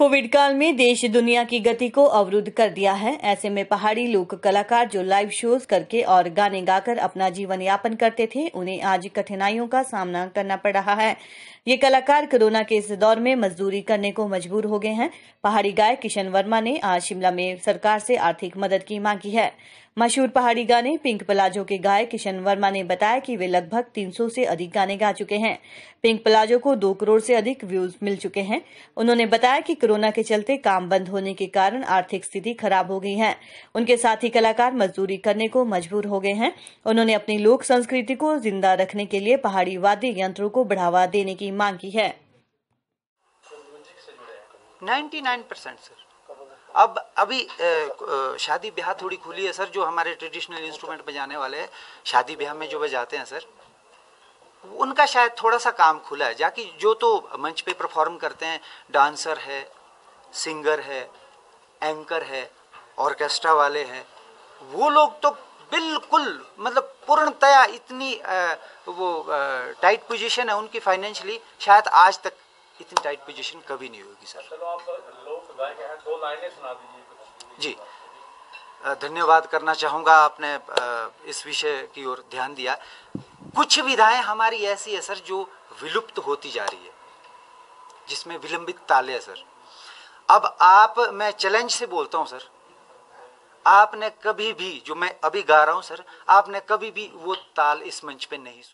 Covid काल में देश दुनिया की गति को अवरुद्ध कर दिया है। ऐसे में पहाड़ी लोक कलाकार जो लाइव शोज़ करके और गाने गाकर अपना जीवन यापन करते थे, उन्हें आज कठिनाइयों का सामना करना पड़ रहा है। ये कलाकार कोरोना के इस दौर में मजदूरी करने को मजबूर हो गए हैं। पहाड़ी गायक किशन वर्मा ने आज शिमला में सरकार से आर्थिक मदद की मांग की है। मशहूर पहाड़ी गाने पिंक प्लाजो के गायक किशन वर्मा ने बताया कि वे लगभग 300 से अधिक गाने गा चुके हैं। पिंक प्लाजो को दो करोड़ से अधिक व्यूज़ मिल चुके हैं। उन्होंने बताया कि कोरोना के चलते काम बंद होने के कारण आर्थिक स्थिति खराब हो गई है। उनके साथ ही कलाकार मजदूरी करने को मजबूर हो गए हैं। उन्होंने अपनी लोक संस्कृति को ज़िंदा रखने के लिए पहाड़ी वाद्य यंत्रों को बढ़ावा देने की मांग की है। 99 परसेंट, सर। अब, अभी शादी ब्याह थोड़ी खुली है, सर, जो हमारे ट्रेडिशनल इंस्ट्रूमेंट बजाने वाले हैं। शादी ब्याह में जो बजाते हैं, सर, उनका शायद थोड़ा सा काम खुला है, जाकि जो तो मंच पे परफॉर्म करते हैं, डांसर है सिंगर है एंकर है ऑर्केस्ट्रा वाले हैं वो लोग तो बिल्कुल मतलब पूर्णतया इतनी आ, वो टाइट पोजीशन है उनकी फाइनेंशियली शायद आज तक इतनी टाइट पोजीशन कभी नहीं होगी सर चलो आप दो लाइनें सुना दीजिए जी। धन्यवाद करना चाहूँगा आपने इस विषय की ओर ध्यान दिया। कुछ विधाएँ हमारी ऐसी है सर जो विलुप्त होती जा रही है जिसमें विलंबित ताले है सर अब आप, मैं चैलेंज से बोलता हूँ सर आपने कभी भी, जो मैं अभी गा रहा हूँ सर आपने कभी भी वो ताल इस मंच पे नहीं सुना।